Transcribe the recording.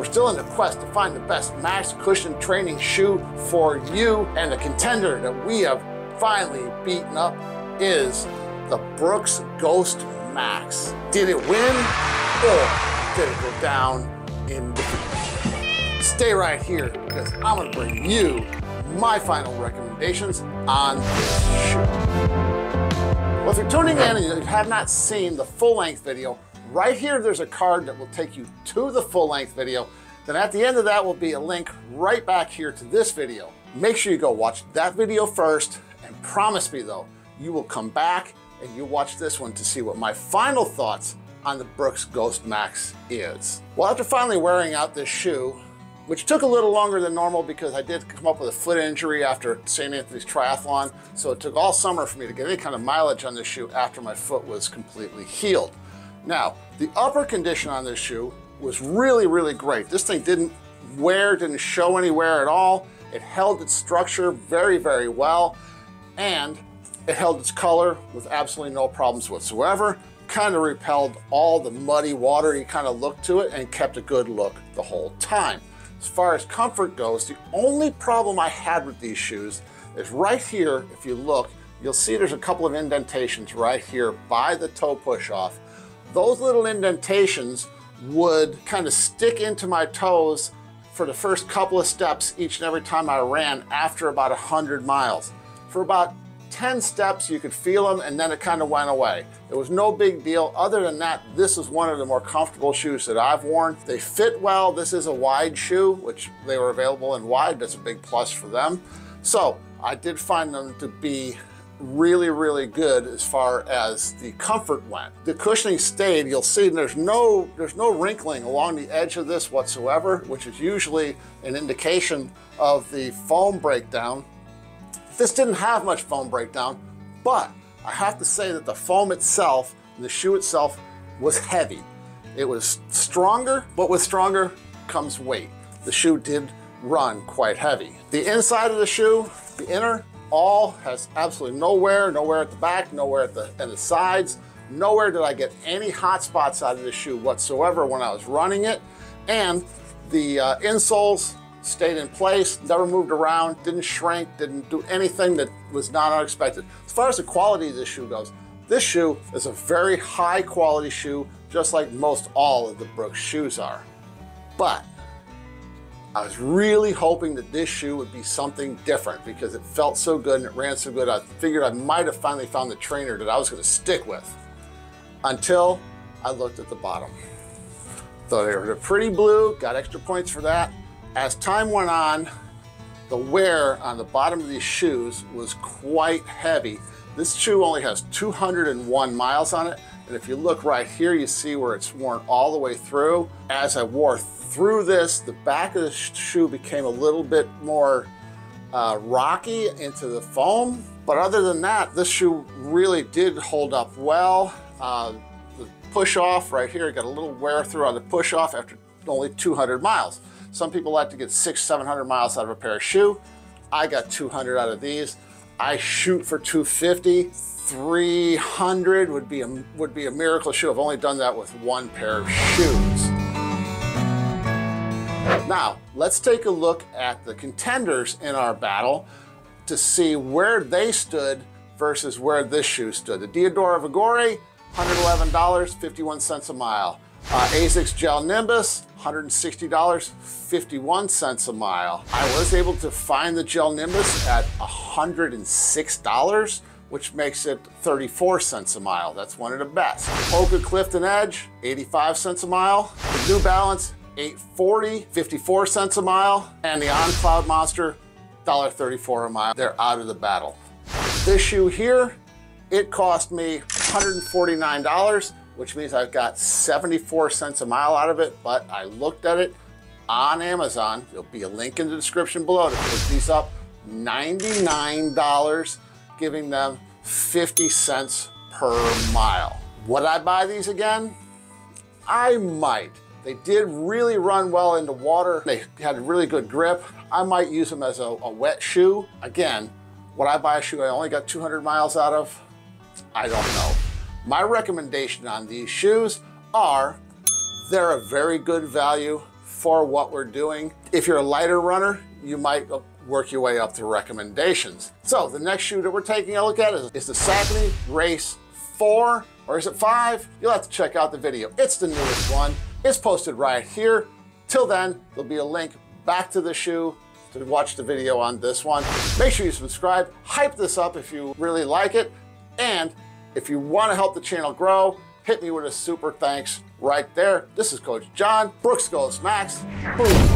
We're still in the quest to find the best max cushion training shoe for you, and the contender that we have finally beaten up is the Brooks Ghost Max. Did it win or did it go down in defeat? Stay right here because I'm gonna bring you my final recommendations on this shoe. Well, if you're tuning in and you have not seen the full-length video, right here there's a card that will take you to the full-length video. Then at the end of that will be a link right back here to this video. Make sure you go watch that video first and promise me though, you will come back and you watch this one to see what my final thoughts on the Brooks Ghost Max is. Well, after finally wearing out this shoe, which took a little longer than normal because I did come up with a foot injury after St. Anthony's Triathlon. So it took all summer for me to get any kind of mileage on this shoe after my foot was completely healed. Now, the upper condition on this shoe was really, really great. This thing didn't wear, didn't show any wear at all. It held its structure very, very well. And it held its color with absolutely no problems whatsoever. Kind of repelled all the muddy, watery kind of look to it and kept a good look the whole time. As far as comfort goes, the only problem I had with these shoes is right here, if you look, you'll see there's a couple of indentations right here by the toe push off. Those little indentations would kind of stick into my toes for the first couple of steps each and every time I ran after about 100 miles. For about 10 steps, you could feel them, and then it kind of went away. It was no big deal. Other than that, this is one of the more comfortable shoes that I've worn. They fit well. This is a wide shoe, which they were available in wide. That's a big plus for them. So I did find them to be really, really good as far as the comfort went. The cushioning stayed, you'll see there's no, there's no wrinkling along the edge of this whatsoever, which is usually an indication of the foam breakdown. This didn't have much foam breakdown, but I have to say that the foam itself, the shoe itself, was heavy. It was stronger, but with stronger comes weight. The shoe did run quite heavy. The inside of the shoe, the inner, all has absolutely nowhere, nowhere at the back, nowhere at the, at the sides. Nowhere did I get any hot spots out of the shoe whatsoever when I was running it. And the uh, insoles stayed in place, never moved around, didn't shrink, didn't do anything that was not unexpected. As far as the quality of this shoe goes, this shoe is a very high quality shoe, just like most all of the Brooks shoes are. But I was really hoping that this shoe would be something different because it felt so good and it ran so good. I figured I might have finally found the trainer that I was gonna stick with until I looked at the bottom. Thought they were pretty blue, got extra points for that. As time went on, the wear on the bottom of these shoes was quite heavy. This shoe only has 201 miles on it. And if you look right here, you see where it's worn all the way through. As I wore through this, the back of the shoe became a little bit more uh, rocky into the foam. But other than that, this shoe really did hold up well. Uh, the push off right here, got a little wear through on the push off after only 200 miles. Some people like to get six, 700 miles out of a pair of shoe. I got 200 out of these. I shoot for 250. 300 would be a, would be a miracle shoe. I've only done that with one pair of shoes. Now, let's take a look at the contenders in our battle to see where they stood versus where this shoe stood. The Diadora Vigore, $111, 51 cents a mile. Uh, ASICS Gel Nimbus, $160, 51 cents a mile. I was able to find the Gel Nimbus at $106, which makes it 34 cents a mile. That's one of the best. Hoka Clifton Edge, 85 cents a mile. The New Balance, 840, 54 cents a mile. And the On Cloud Monster, $1.34 a mile. They're out of the battle. This shoe here, it cost me $149 which means I've got 74 cents a mile out of it, but I looked at it on Amazon. There'll be a link in the description below to pick these up. $99, giving them 50 cents per mile. Would I buy these again? I might. They did really run well into water. They had a really good grip. I might use them as a, a wet shoe. Again, would I buy a shoe I only got 200 miles out of? I don't know. My recommendation on these shoes are they're a very good value for what we're doing. If you're a lighter runner, you might work your way up to recommendations. So the next shoe that we're taking a look at is, is the Saucony Race 4, or is it 5? You'll have to check out the video. It's the newest one. It's posted right here. Till then, there'll be a link back to the shoe to watch the video on this one. Make sure you subscribe, hype this up if you really like it, and if you want to help the channel grow, hit me with a super thanks right there. This is Coach John, Brooks Ghost Max. Boom.